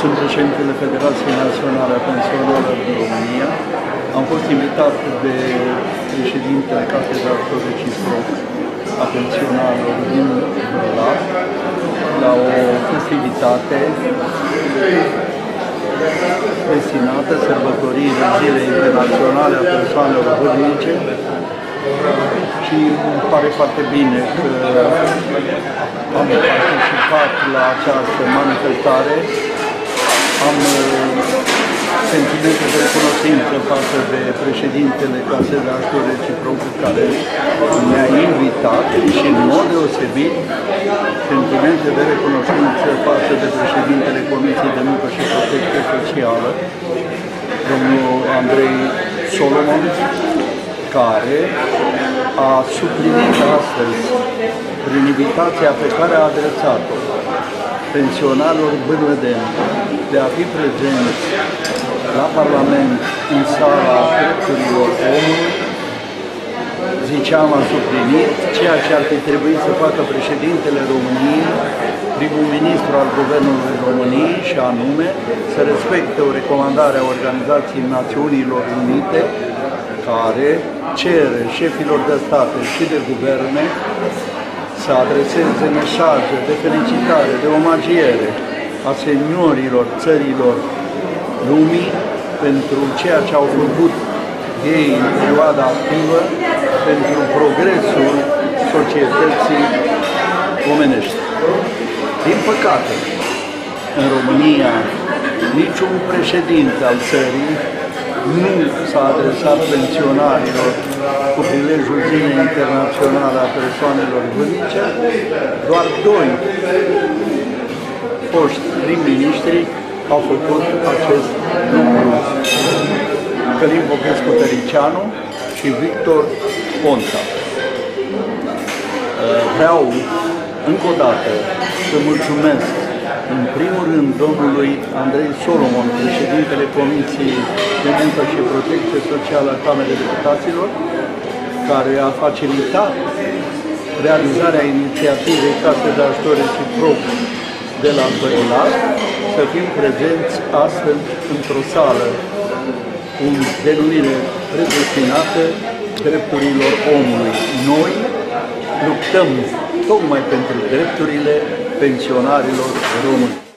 Sunt președintele Federației Naționale a Pensionarilor din România. Am fost invitat de președintele Catedral Reciproc a pensionarilor din Brălav la o festivitate destinată sărbătoririi Zilei Internaționale a Persoanelor Vârnice și îmi pare foarte bine că am participat la această manifestare am uh, sentimente de recunoștință față de președintele Casei de Ajutor Reciproc care ne-a invitat și în mod deosebit sentimente de recunoștință față de președintele Comisiei de Muncă și Protecție Socială, domnul Andrei Solomon, care a suplinit astăzi prin invitația pe care a adresat-o pensionarilor bârlădeni de a fi prezenți la Parlament în sala drepturilor omului, ziceam, a suplinit ceea ce ar fi trebuit să facă președintele României, primul ministru al Guvernului României și anume să respecte o recomandare a Organizației Națiunilor Unite care cere șefilor de state și de guverne să adreseze mesaje de felicitare, de omagiere a seniorilor țărilor lumii pentru ceea ce au făcut ei în perioada activă pentru progresul societății omenești. Din păcate, în România, niciun președinte al țării nu s-a adresat pensionarilor cu prilejul Zilei Internaționale a Persoanelor Vârnice, doar doi foști prim-ministri au făcut acest lucru. Călim Popescu Tăricianu și Victor Ponta. Vreau încă o dată să mulțumesc în primul rând, domnului Andrei Solomon, președintele Comisiei de Muncă și Protecție Socială a Camerei Deputaților, care a facilitat realizarea inițiativei Case de Ajutor Reciproc de la Băilat, să fim prezenți astfel într-o sală cu denumire predestinată drepturilor omului. Noi luptăm tocmai pentru drepturile pensionarilor români.